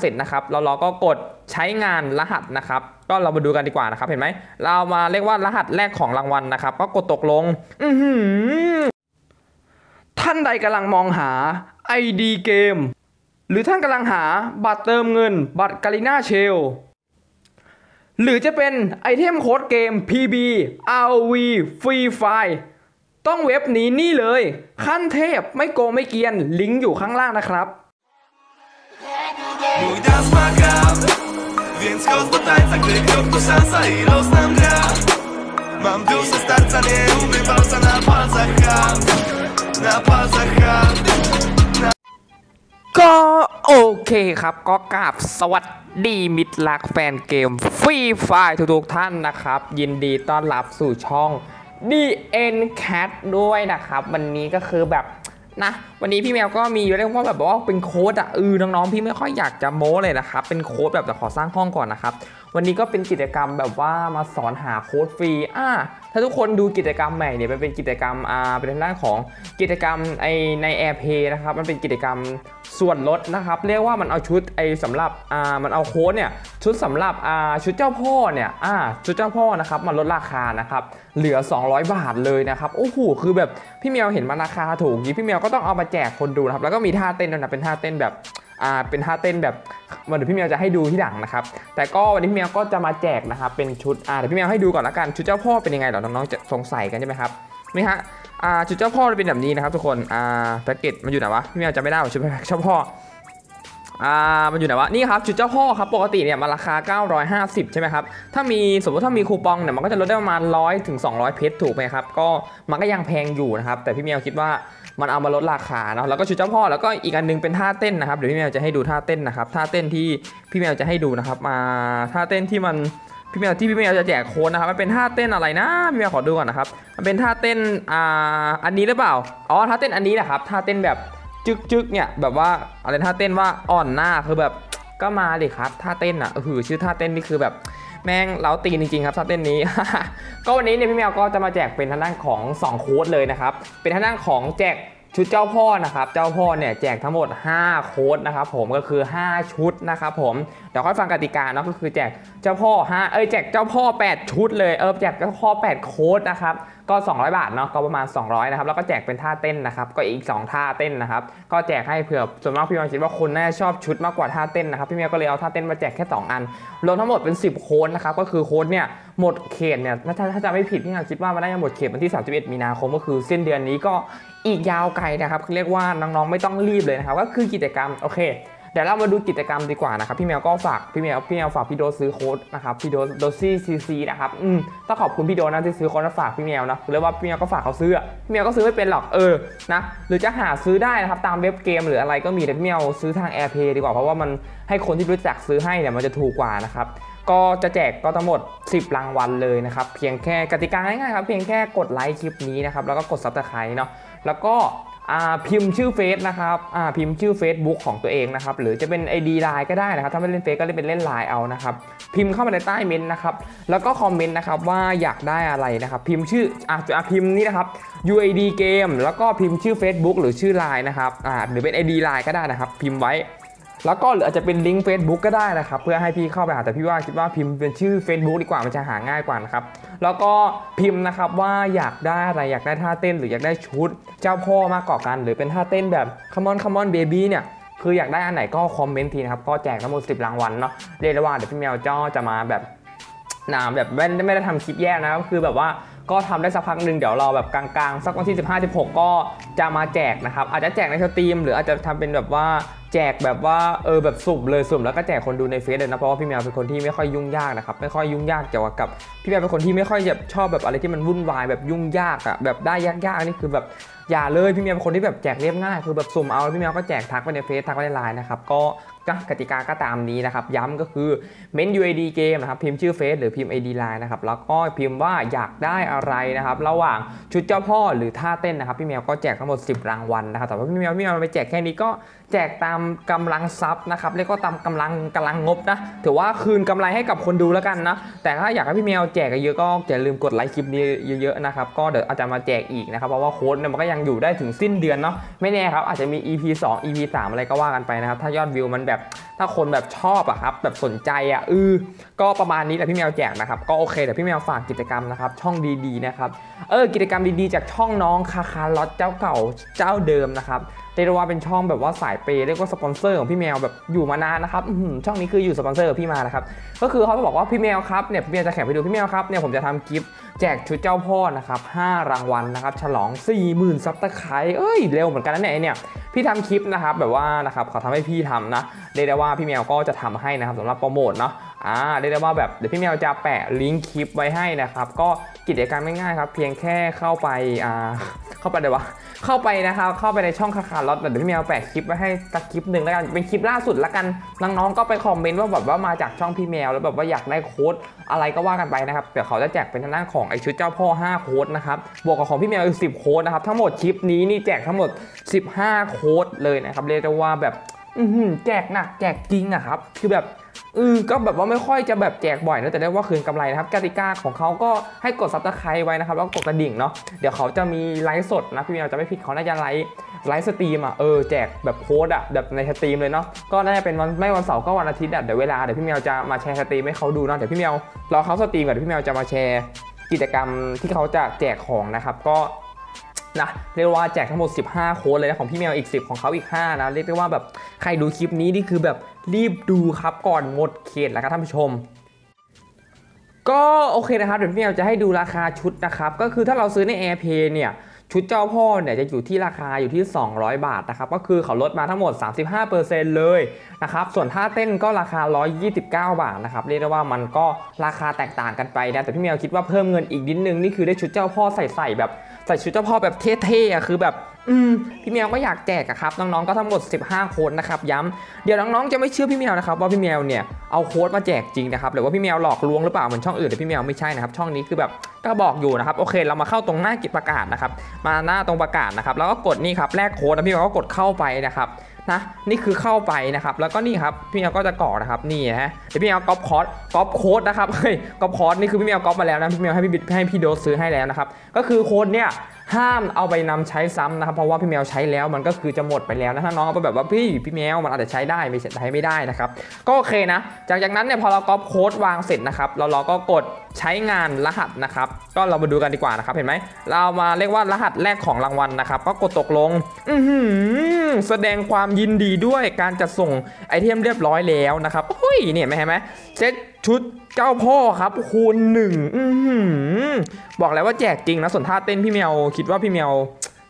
เสร็จนะครับแล้วเราก็กดใช้งานรหัสนะครับ ก็เรามาดูกันดีกว่านะครับ เห็นไหม เรามาเรียกว่ารหัสแรกของรางวัลนะครับ ก็กดตกลง อืท่านใดกำลังมองหา ID เกม หรือท่านกำลังหาบัตรเติมเงิน บัตร Garena Shell หรือจะเป็นไอเทมโค้ดเกม PB ROV Free Fire ต้องเว็บนี้นี่เลย ขั้นเทพไม่โกงไม่เกรียนลิงก์อยู่ข้างล่างนะครับ nas ma gra Więc chodź po tańca, gdy krok to szansa i los nam gra Mam duszę starca, nie umiem walca na palcach hand Na palcach hand ก็โอเคครับก็กราบสวัสดีมิตรรักแฟนเกมฟรีไฟทุกๆท่านนะครับ ยินดีต้อนรับสู่ช่อง DN Cat ด้วยนะครับ วันนี้ก็คือแบบ นะวันนี้พี่แมวก็มีอยู่เรียกว่าแบบว่าเป็นโค้ดอะเออน้องๆพี่ไม่ค่อยอยากจะโม้เลยนะครับเป็นโค้ดแบบแต่ขอสร้างห้องก่อนนะครับ วันนี้ก็เป็นกิจกรรมแบบว่ามาสอนหาโค้ดฟรีอ่าถ้าทุกคนดูกิจกรรมใหม่เนี่ยมันเป็นกิจกรรมอ่าเป็นทางด้านของกิจกรรมไอใน AirPay นะครับมันเป็นกิจกรรมส่วนลดนะครับ เรียกว่ามันเอาชุดไอสำหรับอ่ามันเอาโค้ดเนี่ยชุดสำหรับอ่าชุดเจ้าพ่อเนี่ยอ่าชุดเจ้าพ่อนะครับมันลดราคานะครับเหลือ 200 บาทเลยนะครับโอ้โหคือแบบพี่เมียวเห็นมันราคาถูกงี้พี่เมียวก็ต้องเอามาแจกคนดูนะครับแล้วก็มีท่าเต้นด้วยนะเป็นท่าเต้นแบบ อ่าเป็นท่าเต้นแบบวันเดี๋ยวพี่เมียวจะให้ดูที่หลังนะครับแต่ก็วันนี้พี่เมียวก็จะมาแจกนะครับเป็นชุดอ่าเดี๋ยวพี่เมียวให้ดูก่อนละกันชุดเจ้าพ่อเป็นยังไงเหรอน้องๆจะสงสัยกันใช่ไหมครับนี่ฮะอ่าชุดเจ้าพ่อจะเป็นแบบนี้นะครับทุกคนอ่าแพ็กเกจมันอยู่ไหนวะพี่เมียวจะไม่ได้ว่าชุดเจ้าพ่อ อ่ามันอยู่ไหนวะนี่ครับชุดเจ้าพ่อครับปกติเนี่ยมันราคา 950 ใช่ไหมครับถ้ามีสมมติถ้ามีคูปองเนี่ยมันก็จะลดได้ประมาณ 100ถึง200 เพชรถูกไหมครับก็มันก็ยังแพงอยู่นะครับแต่พี่เมียวคิดว่ามันเอามาลดราคาเนาะแล้วก็ชุดเจ้าพ่อแล้วก็อีกอันหนึงเป็นท่าเต้นนะครับเดี๋ยวพี่เมียวจะให้ดูท่าเต้นนะครับท่าเต้นที่พี่เมียวจะให้ดูนะครับมาท่าเต้นที่มันพี่เมียวที่พี่เมียวจะแจกโค้ดนะครับมันเป็นท่าเต้นอะไรนะพี่เมียวขอดูก่อนนะครับมันเป็นท่าเต้นอ่าอันนี้หรือเปล่าอ๋อท่าเต้นอันนี้แหละครับท่าเต้นแบบ จึกจึกเนี่ยแบบว่าอะไรท่าเต้นว่าอ่อนหน้าคือแบบก็มาดิครับท่าเต้นอะเออชื่อท่าเต้นนี่คือแบบแม่งเล้าตีนจริงๆครับท่าเต้นนี้ ก็วันนี้เนี่ยพี่แมวก็จะมาแจกเป็นทางด้านของ 2 โค้ดเลยนะครับ เป็นทางด้านของแจกชุดเจ้าพ่อนะครับ เจ้าพ่อเนี่ยแจกทั้งหมด 5 โค้ดนะครับผมก็คือ 5 ชุดนะครับผมเดี๋ยวค่อยฟังกติกาเนาะก็คือแจกเจ้าพ่อ5เอ้ยแจกเจ้าพ่อ 8 ชุดเลยเออแจกเจ้าพ่อ 8 โค้ดนะครับ ก็ 200 บาทเนาะก็ประมาณ 200นะครับแล้วก็แจกเป็นท่าเต้นนะครับก็อีก 2 ท่าเต้นนะครับก็แจกให้เผื่อส่วนมากพี่แมวคิดว่าคนน่าจะชอบชุดมากกว่าท่าเต้นนะครับพี่แมวก็เลยเอาท่าเต้นมาแจกแค่ 2 อันรวมทั้งหมดเป็น 10 โค้ดนะครับก็คือโค้ดเนี่ยหมดเขตเนี่ยถ้าถ้าจำไม่ผิดพี่แมวคิดว่ามันน่าจะหมดเขตวันที่ 31 มีนาคมก็คือสิ้นเดือนนี้ก็อีกยาวไกลนะครับเรียกว่าน้องๆไม่ต้องรีบเลยนะครับก็คือกิจกรรมโอเค เดี๋ยวเรามาดูกิจกรรมดีกว่านะครับ พี่แมวก็ฝากพี่แมวพี่แมวฝากพี่โดซื้อโค้ดนะครับพี่โดโดซี่ซีซีนะครับอืมต้องขอบคุณพี่โดนะที่ซื้อโค้ดมาฝากพี่แมวนะหรือว่าพี่แมวก็ฝากเขาซื้ออะพี่แมวก็ซื้อไม่เป็นหรอกเออนะหรือจะหาซื้อได้นะครับตามเว็บเกมหรืออะไรก็มีแต่พี่แมวซื้อทาง AirPay ดีกว่าเพราะว่ามันให้คนที่รู้จักซื้อให้เนี่ยมันจะถูกกว่านะครับก็จะแจกก็ทั้งหมด 10 รางวัลเลยนะครับ เพียงแค่กติกาง่ายๆครับ เพียงแค่กดไลค์คลิปนี้นะครับ แล้วก็กด subscribe เนาะ แล้วก็ พิมพ์ชื่อเฟซนะครับพิมพ์ชื่อ Facebook ของตัวเองนะครับ หรือจะเป็น ID ไลน์ก็ได้นะครับ ถ้าไม่เล่นเฟซก็เล่นเป็นเล่นไลน์เอานะครับ พิมพ์เข้ามาในใต้เมนต์นะครับ แล้วก็คอมเมนต์นะครับว่าอยากได้อะไรนะครับ พิมพ์ชื่ออ่าอ่าพิมพ์นี่นะครับ UID เกมแล้วก็พิมพ์ชื่อ Facebook หรือชื่อไลน์นะครับอ่าหรือเป็น ID ไลน์ก็ได้นะครับ พิมพ์ไว้ แล้วก็หรืออาจจะเป็นลิงก์ Facebook ก็ได้นะครับ เพื่อให้พี่เข้าไปหาแต่พี่ว่าคิดว่าพิมพ์เป็นชื่อ Facebook ดีกว่ามันจะหาง่ายกว่านะครับแล้วก็พิมพ์นะครับว่าอยากได้อะไรอยากได้ท่าเต้นหรืออยากได้ชุด เจ้าพ่อมากกว่ากัน หรือเป็นท่าเต้นแบบ Come on Come on Baby เนี่ยคืออยากได้อันไหนก็คอมเมนต์ทีนะครับก็แจกทั้งหมด10รางวัลเนาะเรียกได้ว่าเดี๋ยวพี่แมวจ้อจะมาแบบ นามแบบไม่ได้ไม่ได้ทำคลิปแยกนะก็คือแบบว่าก็ทำได้สักพักหนึ่งเดี๋ยวรอแบบกลางๆ สักวันที่ 15 16 ก็จะมาแจกนะครับ อาจจะแจกในสตรีม หรืออาจจะทำเป็นแบบว่าแจกแบบว่าเออแบบสุ่มเลยสุ่มแล้วก็แจกคนดูในเฟซเลยนะเพราะว่าพี่แมวเป็นคนที่ไม่ค่อยยุ่งยากนะครับไม่ค่อยยุ่งยากเกี่ยวกับพี่แมวเป็นคนที่ไม่ค่อยแบบชอบแบบอะไรที่มันวุ่นวายแบบยุ่งยากอะแบบได้ยากๆนี่คือแบบอย่าเลยพี่แมวเป็นคนที่แบบแจกเรียบง่ายคือแบบสุ่มเอาพี่แมวก็แจกทักไปในเฟซทักไปในไลน์นะครับก็ ก็กติกาก็ตามนี้นะครับ ย้ำก็คือเมน UID เกมนะครับพิมพ์ชื่อเฟซหรือพิมพ์ ID ไลน์นะครับแล้วก็พิมพ์ว่าอยากได้อะไรนะครับระหว่างชุดเจ้าพ่อหรือท่าเต้นนะครับพี่แมวก็แจกทั้งหมด 10 รางวัลนะครับแต่ว่าพี่แมวพี่แมวไปแจกแค่นี้ก็แจกตามกำลังทรัพย์นะครับเรียกว่าตามกำลังกำลังงบนะถือว่าคืนกำไรให้กับคนดูแล้วกันนะแต่ถ้าอยากให้พี่แมวแจกเยอะก็อย่าลืมกดไลค์คลิปนี้เยอะๆนะครับก็เดี๋ยวอาจจะมาแจกอีกนะครับเพราะว่าโค้ดเนี่ยมันก็ยังอยู่ได้ถึงสิ้นเดือนเนาะไม่แน่ครับอาจจะมี EP 2 EP 3 อะไรก็ว่ากันไปนะครับถ้ายอดวิวมันแบบแบบถ้าคนแบบชอบอะครับแบบสนใจอะเออก็ประมาณนี้แหละพี่แมวแจกนะครับก็โอเคเดี๋ยวพี่แมวฝากกิจกรรมนะครับช่องดีๆนะครับเออกิจกรรมดีๆ จากช่องน้องคาคาล็อตเจ้าเก่าเจ้าเดิมนะครับเรียกว่าเป็นช่องแบบว่าสายเปย์เรียกว่าสปอนเซอร์ของพี่แมวแบบอยู่มานานนะครับช่องนี้คืออยู่สปอนเซอร์กับพี่มานะครับก็คือเขาบอกว่าพี่แมวครับเนี่ยพี่แมวจะแข่งไปดูพี่แมวครับเนี่ยผมจะทำคลิปแจกชุดเจ้าพ่อนะครับ5รางวัลนะครับฉลอง 40,000ซับตะไคร้เอ้ยเร็วเหมือนกันนะเนี่ย พี่ทำคลิปนะครับแบบว่านะครับเขาทำให้พี่ทำนะเรียกได้ว่าพี่แมวก็จะทำให้นะครับสำหรับโปรโมทเนาะอ่าเรียกได้ว่าแบบเดี๋ยวพี่แมวจะแปะลิงก์คลิปไว้ให้นะครับก็กิจกรรมง่ายๆครับเพียงแค่เข้าไปอ่า เข้าไปเลยวะ เข้าไปนะครับ เข้าไปในช่องคาคาล็อตเดี๋ยวพี่แมวแปะคลิปไว้ให้สักคลิปหนึ่งแล้วกัน เป็นคลิปล่าสุดแล้วกัน น้องๆ ก็ไปคอมเมนต์ว่าแบบว่ามาจากช่องพี่แมวแล้วแบบว่าอยากได้โค้ดอะไรก็ว่ากันไปนะครับ เดี๋ยวเขาจะแจกเป็นทางด้านของไอชุดเจ้าพ่อ 5 โค้ดนะครับ บวกกับของพี่แมวอีก 10 โค้ดนะครับ ทั้งหมดคลิปนี้นี่แจกทั้งหมด 15 โค้ดเลยนะครับ เรียกได้ว่าแบบแจกหนักแจกจริงอะครับ คือแบบ เออก็แบบว่าไม่ค่อยจะแบบแจกบ่อยนะแต่ได้ว่าคืนกำไรนะครับกติกาของเขาก็ให้กด subscribe ไว้นะครับแล้วกดกระดิ่งเนาะเดี๋ยวเขาจะมีไลฟ์สดนะพี่แมวจำไม่ผิดเขาน่าจะไลฟ์live stream อะเออแจกแบบโค้ดอะแบบใน stream เลยเนาะก็น่าจะเป็นวันไม่วันเสาร์ก็วันอาทิตย์อะเดี๋ยวเวลาเดี๋ยวพี่แมวจะมาแชร์ stream ให้เขาดูเนาะเดี๋ยวพี่แมวรอเขา stream ก่อนเดี๋ยวพี่แมวจะมาแชร์กิจกรรมที่เขาจะแจกของนะครับก็ นะเรียกว่าแจกทั้งหมด 15 โค้ดเลยนะของพี่แมวอีก 10 ของเขาอีก 5 นะ เรียกได้ว่าแบบใครดูคลิปนี้นี่คือแบบรีบดูครับก่อนหมดเขตแล้วครับท่านผู้ชมก็โอเคนะครับเดี๋ยวพี่แมวจะให้ดูราคาชุดนะครับ ก็คือถ้าเราซื้อใน AirPay เนี่ย ชุดเจ้าพ่อเนี่ยจะอยู่ที่ราคาอยู่ที่ 200 บาทนะครับ ก็คือเขาลดมาทั้งหมด 35%เลยนะครับ ส่วนท่าเต้นก็ราคา 129 บาทนะครับ เรียกได้ว่ามันก็ราคาแตกต่างกันไปนะ แต่พี่แมวคิดว่าเพิ่มเงินอีกนิดนึง นี่คือได้ชุดเจ้าพ่อใส่ๆแบบ ใส่ชุดเจ้าพ่อแบบเท่ๆอะคือแบบอืมพี่แมวก็อยากแจกอะครับน้องๆก็ทั้งหมด 15โค้ดนะครับย้ำเดี๋ยวน้องๆจะไม่เชื่อพี่แมวนะครับว่าพี่แมวเนี่ยเอาโค้ดมาแจกจริงนะครับหรือว่าพี่แมวหลอกลวงหรือเปล่าเหมือนช่องอื่นแต่พี่แมวไม่ใช่นะครับช่องนี้คือแบบ ก็บอกอยู่นะครับโอเค เรามาเข้าตรงหน้ากิจประกาศนะครับ มาหน้าตรงประกาศนะครับ แล้วก็กดนี่ครับแลกโค้ดแล้วพี่แมวก็กดเข้าไปนะครับนะนี่คือเข้าไปนะครับ แล้วก็นี่ครับพี่แมวก็จะกรอกนะครับนี่ฮะเดี๋ยวพี่แมวก๊อปโค้ดก๊อปโค้ดนะครับเฮ้ยก๊อปโค้ดนี่คือพี่แมวก๊อปมาแล้วนะพี่แมวให้พี่บิ๊กให้พี่โดซื้อให้แล้วนะครับก็คือโค้ดเนี่ยห้ามเอาไปนำใช้ซ้ำนะครับ เพราะว่าพี่แมวใช้แล้วมันก็คือจะหมดไปแล้วนะถ้าน้องเอาไปแบบว่าพี่พี่แมวมันอาจจะใช้ได้ไม่ใช้ไม่ได้นะครับก็โอเคนะจากจากนั้นเนี่ยพอเราก๊อปโค้ดวางเสร็จนะครับเราเราก็กด ใช้งานรหัสนะครับ ก็เรามาดูกันดีกว่านะครับ เห็นไหม เรามาเรียกว่ารหัสแรกของรางวัลนะครับ ก็กดตกลง อือหือแสดงความยินดีด้วยการจัดส่งไอเทมเรียบร้อยแล้วนะครับเฮ้ยเนี่ยไหมเห็นไหมเซตชุดเจ้าพ่อครับคูณหนึ่งอือหือบอกแล้วว่าแจกจริงนะส่วนท่าเต้นพี่เมียวคิดว่าพี่เมียว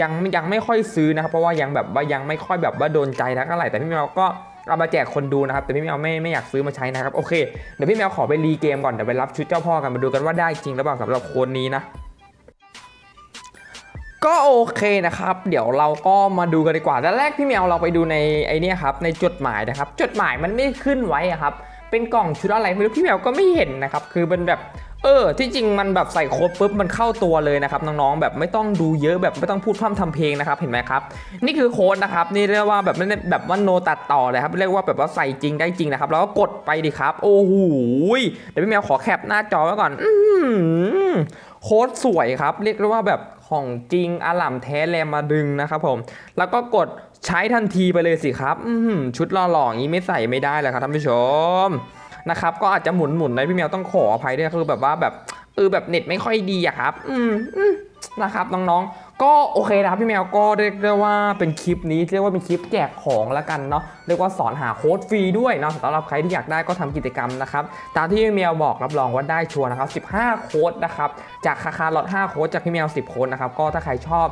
ยังยังไม่ค่อยซื้อนะครับ เพราะว่ายังแบบว่ายังไม่ค่อยแบบว่าโดนใจนะเท่าไหร่แต่พี่เมียวก็ เอามาแจกคนดูนะครับ แต่พี่เมียวไม่ไม่อยากซื้อมาใช้นะครับ โอเค เดี๋ยวพี่เมียวขอไปรีเกมก่อน เดี๋ยวไปรับชุดเจ้าพ่อกันมาดูกันว่าได้จริงหรือเปล่าสำหรับคนนี้นะก็โอเคนะครับ เดี๋ยวเราก็มาดูกันดีกว่าแต่แรกพี่เมียวเราไปดูในไอเนี้ยครับในจดหมายนะครับ จดหมายมันไม่ขึ้นไว้อะครับ เป็นกล่องชุดอะไรไม่รู้พี่แมวก็ไม่เห็นนะครับ คือเป็นแบบ เออที่จริงมันแบบใส่โค้ดปุ๊บมันเข้าตัวเลยนะครับน้องๆแบบไม่ต้องดูเยอะแบบไม่ต้องพูดพร่ำทำเพลงนะครับเห็นไหมครับนี่คือโค้ดนะครับนี่เรียกว่าแบบไม่ได้แบบว่าโนตัดต่อเลยครับเรียกว่าแบบว่าใส่จริงได้จริงนะครับแล้วก็กดไปดิครับ โอ้โหเดี๋ยวพี่แมวขอแคปหน้าจอไว้ก่อนอืโค้ดสวยครับ เรียกได้ว่าแบบของจริงอล่ำแท้แลมาดึงนะครับผม แล้วก็กดใช้ทันทีไปเลยสิครับชุดหล่อๆอย่างนี้ไม่ใส่ไม่ได้แล้วครับท่านผู้ชม นะครับก็อาจจะหมุนหมุนๆนะพี่แมวต้องขออภัยด้วยคือแบบว่าแบบเออแบบเน็ตไม่ค่อยดีอะครับ อืมนะครับน้องๆ ก็โอเคนะครับพี่แมวก็เรียกได้ว่าเป็นคลิปนี้เรียกว่าเป็นคลิปแจกของละกันเนาะเรียกว่าสอนหาโค้ดฟรีด้วยเนาะสำหรับใครที่อยากได้ก็ทำกิจกรรมนะครับตามที่พี่แมวบอกรับรองว่าได้ชัวร์นะครับ 15 โค้ดนะครับจากคาคาล็อต5โค้ดจากพี่แมว 10 โค้ดนะครับก็ถ้าใครชอบ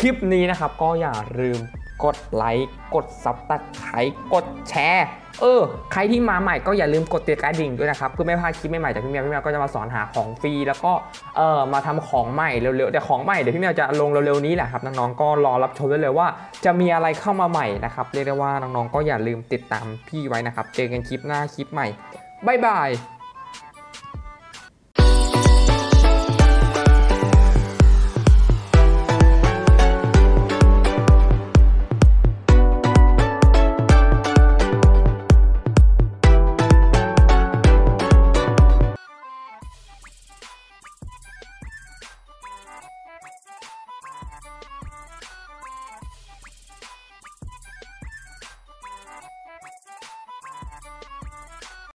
คลิปนี้นะครับก็อย่าลืม กดไลค์กดซับตะไคร้กดแชร์เออ ใครที่มาใหม่ก็อย่าลืมกดติดกระดิ่งด้วยนะครับเพื่อไม่พลาดคลิปใหม่ๆจากพี่แมวพี่แมวก็จะมาสอนหาของฟรีแล้วก็เออมาทำของใหม่เร็วๆแต่ของใหม่เดี๋ยวพี่แมวจะลงเร็วๆนี้แหละครับน้องๆก็รอรับชมได้เลยว่า จะมีอะไรเข้ามาใหม่นะครับเรียกได้ว่าน้องๆก็อย่าลืมติดตามพี่ไว้นะครับเจอกันคลิปหน้าคลิปใหม่บ๊ายบาย